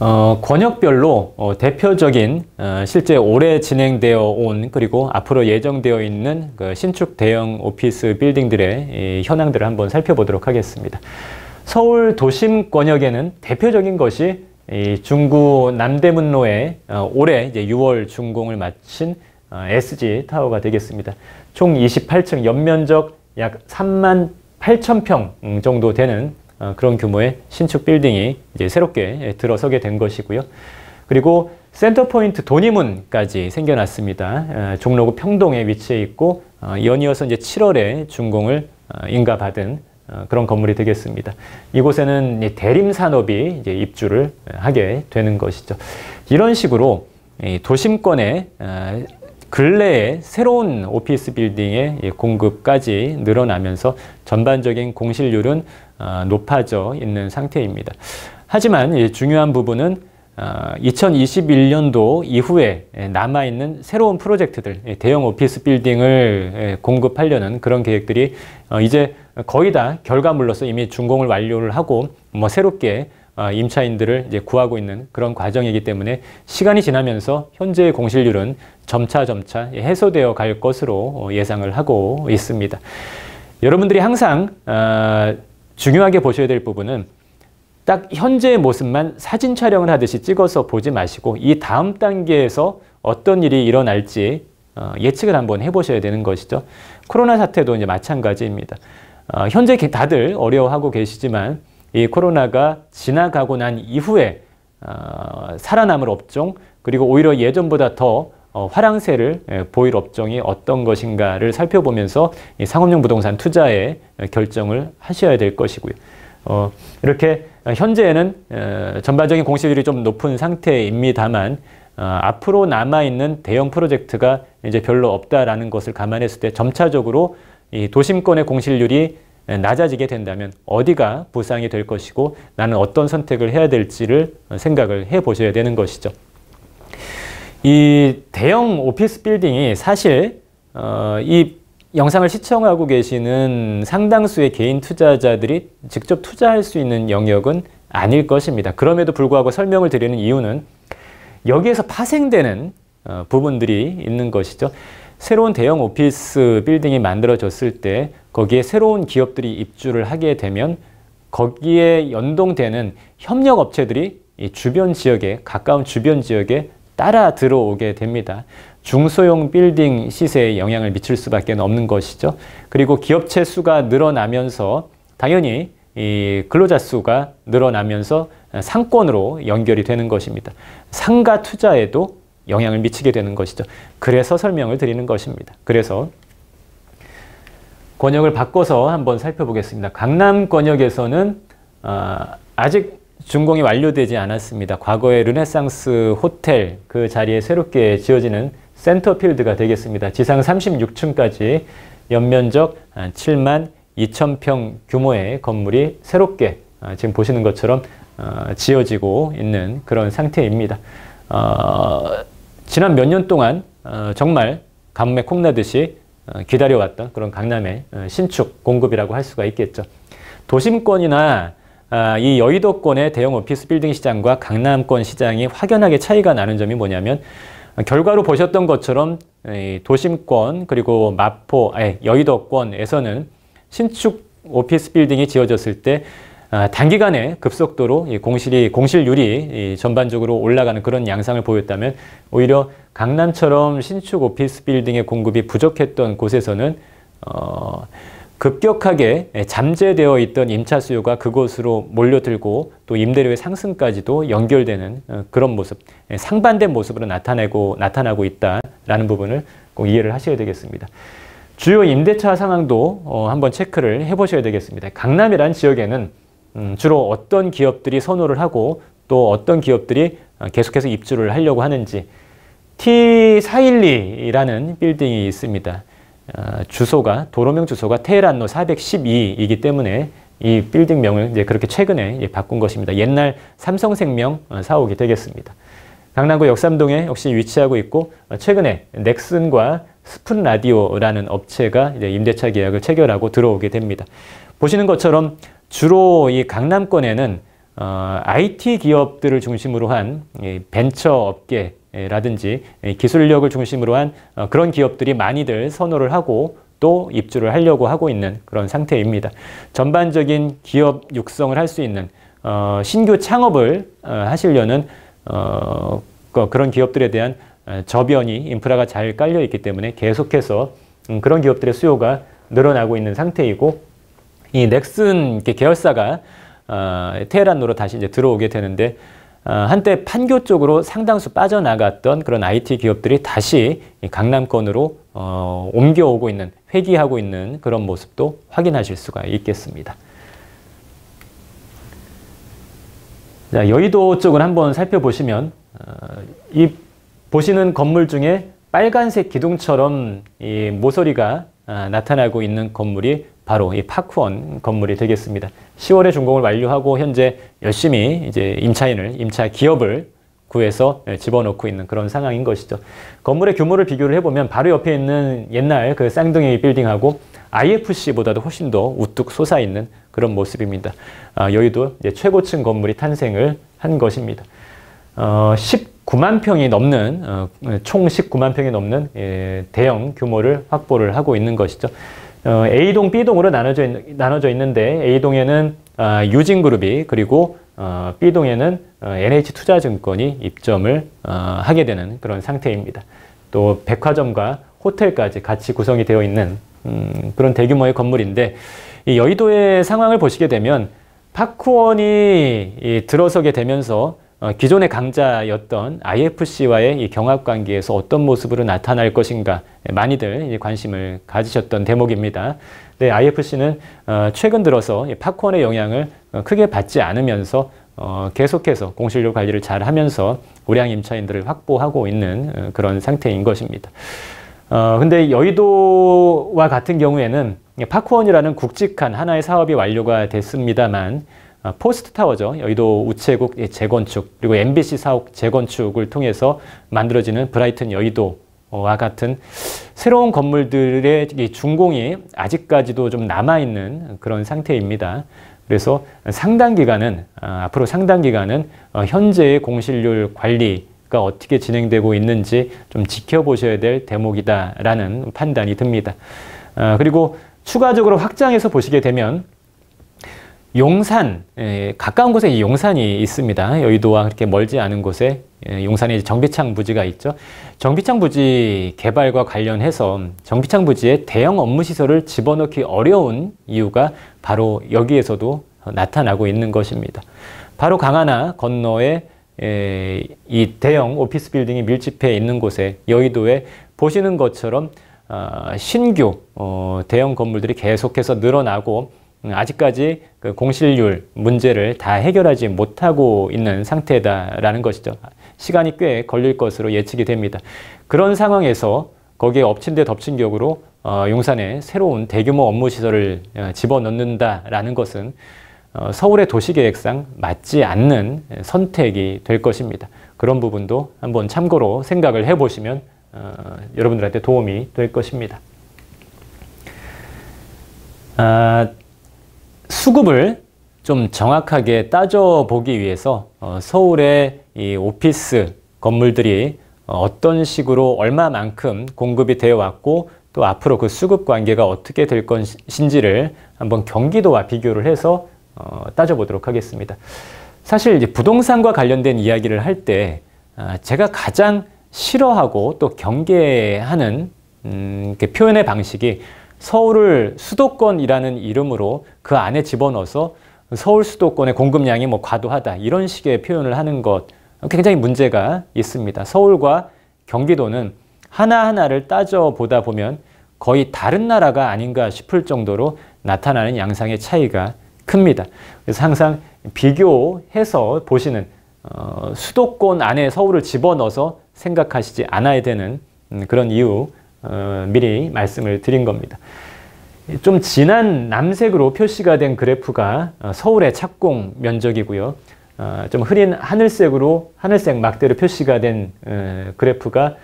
어, 권역별로 어, 대표적인 어, 실제 올해 진행되어 온 그리고 앞으로 예정되어 있는 그 신축 대형 오피스 빌딩들의 이 현황들을 한번 살펴보도록 하겠습니다. 서울 도심 권역에는 대표적인 것이 이 중구 남대문로에 어, 올해 이제 6월 준공을 마친 어, SG 타워가 되겠습니다. 총 28층 연면적 약 3만 8천 평 정도 되는 어, 그런 규모의 신축 빌딩이 이제 새롭게 들어서게 된 것이고요. 그리고 센터포인트 도니문까지 생겨났습니다. 어, 종로구 평동에 위치해 있고 어, 연이어서 이제 7월에 준공을 인가받은 그런 건물이 되겠습니다. 이곳에는 대림 산업이 이제 입주를 하게 되는 것이죠. 이런 식으로 도심권에 근래에 새로운 오피스 빌딩의 공급까지 늘어나면서 전반적인 공실률은 어, 높아져 있는 상태입니다. 하지만 중요한 부분은 2021년도 어, 이후에 남아있는 새로운 프로젝트들, 대형 오피스 빌딩을 공급하려는 그런 계획들이 어, 이제 거의 다 결과물로서 이미 준공을 완료를 하고 뭐 새롭게 임차인들을 이제 구하고 있는 그런 과정이기 때문에 시간이 지나면서 현재의 공실률은 점차 점차 해소되어 갈 것으로 예상을 하고 있습니다. 여러분들이 항상 중요하게 보셔야 될 부분은 딱 현재의 모습만 사진 촬영을 하듯이 찍어서 보지 마시고 이 다음 단계에서 어떤 일이 일어날지 어, 예측을 한번 해보셔야 되는 것이죠. 코로나 사태도 이제 마찬가지입니다. 어, 현재 다들 어려워하고 계시지만 이 코로나가 지나가고 난 이후에 어, 살아남을 업종 그리고 오히려 예전보다 더 어, 화랑세를 예, 보일 업종이 어떤 것인가를 살펴보면서 상업용 부동산 투자에 결정을 하셔야 될 것이고요. 어, 이렇게 현재는 어, 전반적인 공시율이 좀 높은 상태입니다만 어, 앞으로 남아있는 대형 프로젝트가 이제 별로 없다라는 것을 감안했을 때 점차적으로 이 도심권의 공실률이 낮아지게 된다면 어디가 부상이 될 것이고 나는 어떤 선택을 해야 될지를 생각을 해 보셔야 되는 것이죠. 이 대형 오피스 빌딩이 사실 어, 이 영상을 시청하고 계시는 상당수의 개인 투자자들이 직접 투자할 수 있는 영역은 아닐 것입니다. 그럼에도 불구하고 설명을 드리는 이유는 여기에서 파생되는 어, 부분들이 있는 것이죠. 새로운 대형 오피스 빌딩이 만들어졌을 때 거기에 새로운 기업들이 입주를 하게 되면 거기에 연동되는 협력 업체들이 이 주변 지역에 가까운 주변 지역에 따라 들어오게 됩니다. 중소형 빌딩 시세에 영향을 미칠 수밖에 없는 것이죠. 그리고 기업체 수가 늘어나면서 당연히 이 근로자 수가 늘어나면서 상권으로 연결이 되는 것입니다. 상가 투자에도 영향을 미치게 되는 것이죠. 그래서 설명을 드리는 것입니다. 그래서 권역을 바꿔서 한번 살펴보겠습니다. 강남 권역에서는 어, 아직 준공이 완료되지 않았습니다. 과거의 르네상스 호텔 그 자리에 새롭게 지어지는 센터필드가 되겠습니다. 지상 36층까지 연면적 7만 2천 평 규모의 건물이 새롭게 아, 지금 보시는 것처럼 어, 지어지고 있는 그런 상태입니다. 어, 지난 몇 년 동안 어, 정말 가뭄에 콩나듯이 기다려왔던 그런 강남의 신축 공급이라고 할 수가 있겠죠. 도심권이나 아, 이 여의도권의 대형 오피스 빌딩 시장과 강남권 시장이 확연하게 차이가 나는 점이 뭐냐면 결과로 보셨던 것처럼 도심권 그리고 마포, 여의도권에서는 신축 오피스 빌딩이 지어졌을 때 아, 단기간에 급속도로 공실이 공실률이 전반적으로 올라가는 그런 양상을 보였다면 오히려 강남처럼 신축 오피스 빌딩의 공급이 부족했던 곳에서는 어, 급격하게 잠재되어 있던 임차 수요가 그곳으로 몰려들고 또 임대료의 상승까지도 연결되는 어, 그런 모습, 상반된 모습으로 나타내고 나타나고 있다라는 부분을 꼭 이해를 하셔야 되겠습니다. 주요 임대차 상황도 어, 한번 체크를 해보셔야 되겠습니다. 강남이란 지역에는 음, 주로 어떤 기업들이 선호를 하고 또 어떤 기업들이 어, 계속해서 입주를 하려고 하는지 T412라는 빌딩이 있습니다. 어, 주소가 도로명 주소가 테헤란로 412이기 때문에 이 빌딩명을 이제 그렇게 최근에 바꾼 것입니다. 옛날 삼성생명 어, 사옥이 되겠습니다. 강남구 역삼동에 역시 위치하고 있고 어, 최근에 넥슨과 스푼 라디오라는 업체가 임대차 계약을 체결하고 들어오게 됩니다. 보시는 것처럼 주로 이 강남권에는 어, IT 기업들을 중심으로 한 벤처 업계라든지 기술력을 중심으로 한 어, 그런 기업들이 많이들 선호를 하고 또 입주를 하려고 하고 있는 그런 상태입니다. 전반적인 기업 육성을 할 수 있는 어, 신규 창업을 어, 하시려는 어, 그런 기업들에 대한 어, 저변이 인프라가 잘 깔려 있기 때문에 계속해서 음, 그런 기업들의 수요가 늘어나고 있는 상태이고 이 넥슨 계열사가 어, 테헤란으로 다시 이제 들어오게 되는데 어, 한때 판교 쪽으로 상당수 빠져나갔던 그런 IT 기업들이 다시 강남권으로 어, 옮겨오고 있는 회귀하고 있는 그런 모습도 확인하실 수가 있겠습니다. 자, 여의도 쪽을 한번 살펴보시면 어, 이 보시는 건물 중에 빨간색 기둥처럼 이 모서리가 아, 나타나고 있는 건물이 바로 이 파크원 건물이 되겠습니다. 10월에 준공을 완료하고 현재 열심히 이제 임차인을 임차 기업을 구해서 예, 집어넣고 있는 그런 상황인 것이죠. 건물의 규모를 비교를 해보면 바로 옆에 있는 옛날 그 쌍둥이 빌딩하고 IFC보다도 훨씬 더 우뚝 솟아있는 그런 모습입니다. 아, 여의도 최고층 건물이 탄생을 한 것입니다. 어, 19만 평이 넘는 어, 총 19만 평이 넘는 예, 대형 규모를 확보를 하고 있는 것이죠. 어, A동, B동으로 나눠져, 있, 나눠져 있는데 A동에는 아, 유진그룹이 그리고 어, B동에는 어, NH투자증권이 입점을 어, 하게 되는 그런 상태입니다. 또 백화점과 호텔까지 같이 구성이 되어 있는 음, 그런 대규모의 건물인데 이 여의도의 상황을 보시게 되면 파크원이 이 들어서게 되면서 어, 기존의 강자였던 IFC와의 이 경합 관계에서 어떤 모습으로 나타날 것인가 많이들 관심을 가지셨던 대목입니다. 네, IFC는 어, 최근 들어서 팝콘의 영향을 어, 크게 받지 않으면서 계속해서 공실료 관리를 잘 하면서 우량 임차인들을 확보하고 있는 그런 상태인 것입니다. 어, 근데 여의도와 같은 경우에는 파크원이라는 굵직한 하나의 사업이 완료가 됐습니다만 아, 포스트 타워죠. 여의도 우체국 재건축 그리고 MBC 사옥 재건축을 통해서 만들어지는 브라이튼 여의도와 같은 새로운 건물들의 준공이 아직까지도 좀 남아있는 그런 상태입니다. 그래서 상당 기간은 아, 앞으로 상당 기간은 어, 현재의 공실률 관리가 어떻게 진행되고 있는지 좀 지켜보셔야 될 대목이다라는 판단이 듭니다. 아, 그리고 추가적으로 확장해서 보시게 되면 용산 에, 가까운 곳에 이 용산이 있습니다. 여의도와 그렇게 멀지 않은 곳에 에, 용산에 정비창 부지가 있죠. 정비창 부지 개발과 관련해서 정비창 부지에 대형 업무 시설을 집어넣기 어려운 이유가 바로 여기에서도 나타나고 있는 것입니다. 바로 강하나 건너에 에, 이 대형 오피스 빌딩이 밀집해 있는 곳에 여의도에 보시는 것처럼 어, 신규 어, 대형 건물들이 계속해서 늘어나고 음, 아직까지 그 공실률 문제를 다 해결하지 못하고 있는 상태다라는 것이죠. 시간이 꽤 걸릴 것으로 예측이 됩니다. 그런 상황에서 거기에 엎친 데 덮친 격으로 어, 용산에 새로운 대규모 업무 시설을 어, 집어넣는다라는 것은 어, 서울의 도시계획상 맞지 않는 선택이 될 것입니다. 그런 부분도 한번 참고로 생각을 해보시면 어, 여러분들한테 도움이 될 것입니다. 아, 수급을 좀 정확하게 따져보기 위해서 어, 서울의 이 오피스 건물들이 어떤 식으로 얼마만큼 공급이 되어 왔고 또 앞으로 그 수급 관계가 어떻게 될 것인지를 한번 경기도와 비교를 해서 어, 따져보도록 하겠습니다. 사실 이제 부동산과 관련된 이야기를 할때 아, 제가 가장 싫어하고 또 경계하는 음, 표현의 방식이 서울을 수도권이라는 이름으로 그 안에 집어넣어서 서울 수도권의 공급량이 뭐 과도하다 이런 식의 표현을 하는 것 굉장히 문제가 있습니다. 서울과 경기도는 하나하나를 따져보다 보면 거의 다른 나라가 아닌가 싶을 정도로 나타나는 양상의 차이가 큽니다. 그래서 항상 비교해서 보시는 어, 수도권 안에 서울을 집어넣어서 생각하시지 않아야 되는 음, 그런 이유 어, 미리 말씀을 드린 겁니다. 좀 진한 남색으로 표시가 된 그래프가 어, 서울의 착공 면적이고요. 어, 좀 흐린 하늘색으로 하늘색 막대로 표시가 된 어, 그래프가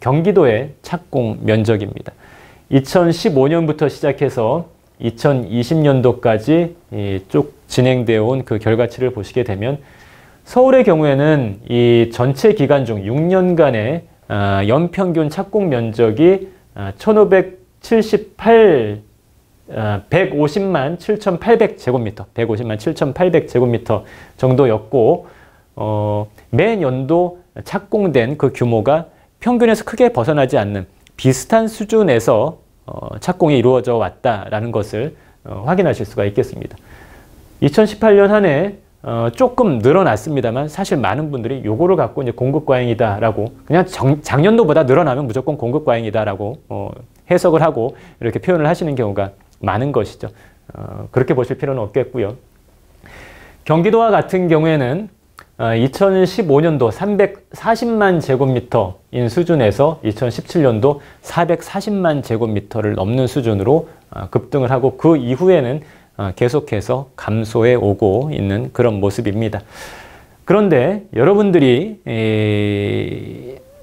경기도의 착공 면적입니다. 2015년부터 시작해서 2020년도까지 쭉 진행되어 온 그 결과치를 보시게 되면 서울의 경우에는 이 전체 기간 중 6년간의 아, 연평균 착공 면적이 1578 150만 7,800 제곱미터, 150만 7,800 제곱미터 정도였고, 어, 매년도 착공된 그 규모가 평균에서 크게 벗어나지 않는 비슷한 수준에서 어, 착공이 이루어져 왔다라는 것을 어, 확인하실 수가 있겠습니다. 2018년 한 해 어, 조금 늘어났습니다만 사실 많은 분들이 요거를 갖고 이제 공급 과잉이다라고 그냥 정, 작년도보다 늘어나면 무조건 공급 과잉이다라고 어, 해석을 하고 이렇게 표현을 하시는 경우가 많은 것이죠. 어, 그렇게 보실 필요는 없겠고요. 경기도와 같은 경우에는 2015년도 어, 340만 제곱미터인 수준에서 2017년도 440만 제곱미터를 넘는 수준으로 어, 급등을 하고 그 이후에는 어, 계속해서 감소해 오고 있는 그런 모습입니다. 그런데 여러분들이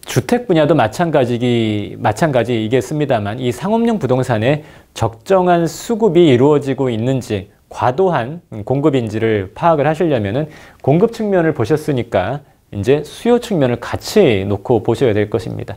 주택 분야도 마찬가지기, 마찬가지이겠습니다만 이 상업용 부동산에 적정한 수급이 이루어지고 있는지 과도한 공급인지를 파악을 하시려면은 공급 측면을 보셨으니까 이제 수요 측면을 같이 놓고 보셔야 될 것입니다.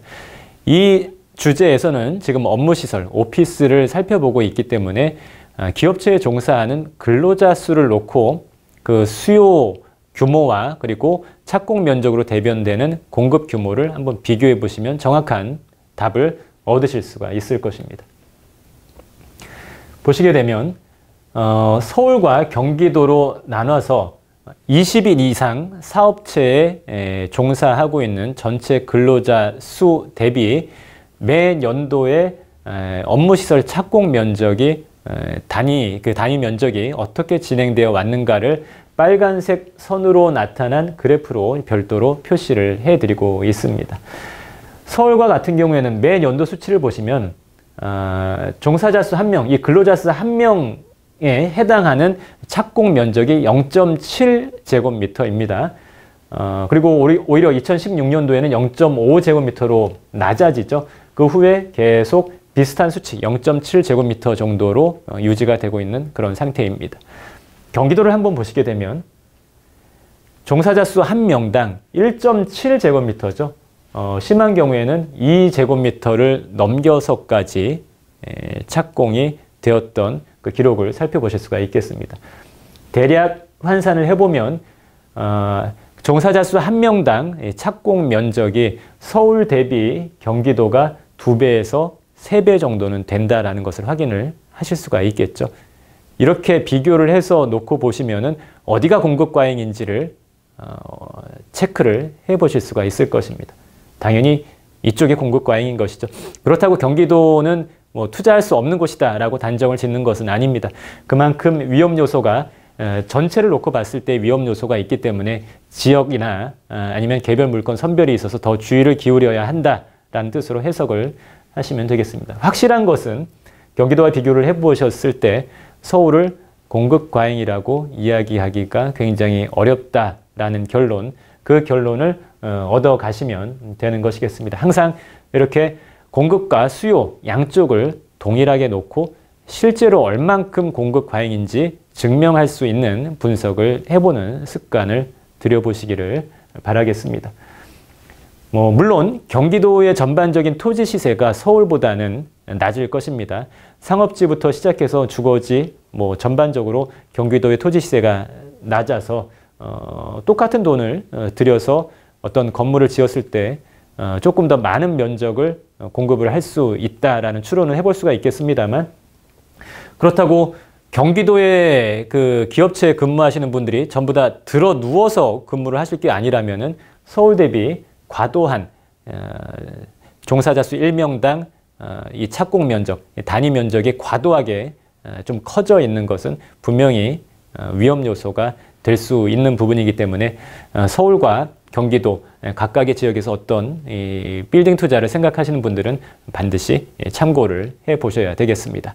이 주제에서는 지금 업무시설, 오피스를 살펴보고 있기 때문에 아, 기업체에 종사하는 근로자 수를 놓고 그 수요 규모와 그리고 착공 면적으로 대변되는 공급 규모를 한번 비교해 보시면 정확한 답을 얻으실 수가 있을 것입니다. 보시게 되면 어, 서울과 경기도로 나눠서 20일 이상 사업체에 에, 종사하고 있는 전체 근로자 수 대비 매 연도의 에, 업무시설 착공 면적이 에, 단위 그 단위 면적이 어떻게 진행되어 왔는가를 빨간색 선으로 나타난 그래프로 별도로 표시를 해드리고 있습니다. 서울과 같은 경우에는 매 연도 수치를 보시면 어, 종사자 수 1명, 이 근로자 수 1명 에 해당하는 착공 면적이 0.7제곱미터입니다. 어, 그리고 오히려 2016년도에는 0.5제곱미터로 낮아지죠. 그 후에 계속 비슷한 수치 0.7제곱미터 정도로 어, 유지가 되고 있는 그런 상태입니다. 경기도를 한번 보시게 되면 종사자 수 한 명당 1.7제곱미터죠. 어, 심한 경우에는 2제곱미터를 넘겨서까지 에, 착공이 되었던 그 기록을 살펴보실 수가 있겠습니다. 대략 환산을 해보면 어, 종사자 수 한 명당 착공 면적이 서울 대비 경기도가 두 배에서 세배 정도는 된다라는 것을 확인을 하실 수가 있겠죠. 이렇게 비교를 해서 놓고 보시면은 어디가 공급 과잉인지를 어, 체크를 해 보실 수가 있을 것입니다. 당연히 이쪽이 공급 과잉인 것이죠. 그렇다고 경기도는 뭐 투자할 수 없는 곳이다라고 단정을 짓는 것은 아닙니다. 그만큼 위험 요소가 전체를 놓고 봤을 때 위험 요소가 있기 때문에 지역이나 아, 아니면 개별 물건 선별이 있어서 더 주의를 기울여야 한다라는 뜻으로 해석을 하시면 되겠습니다. 확실한 것은 경기도와 비교를 해보셨을 때 서울을 공급 과잉이라고 이야기하기가 굉장히 어렵다라는 결론, 그 결론을 어, 얻어 가시면 되는 것이겠습니다. 항상 이렇게 공급과 수요 양쪽을 동일하게 놓고 실제로 얼만큼 공급 과잉인지 증명할 수 있는 분석을 해보는 습관을 들여보시기를 바라겠습니다. 뭐 물론 경기도의 전반적인 토지 시세가 서울보다는 낮을 것입니다. 상업지부터 시작해서 주거지 뭐 전반적으로 경기도의 토지 시세가 낮아서 어, 똑같은 돈을 어, 들여서 어떤 건물을 지었을 때 어, 조금 더 많은 면적을 어, 공급을 할 수 있다라는 추론을 해볼 수가 있겠습니다만 그렇다고 경기도의 그 기업체에 근무하시는 분들이 전부 다 들어 누워서 근무를 하실 게 아니라면은 서울 대비 과도한 어, 종사자 수 1명당 어, 이 착공 면적, 단위 면적이 과도하게 좀 커져 있는 것은 분명히 위험 요소가 될 수 있는 부분이기 때문에 서울과 경기도 각각의 지역에서 어떤 빌딩 투자를 생각하시는 분들은 반드시 참고를 해 보셔야 되겠습니다.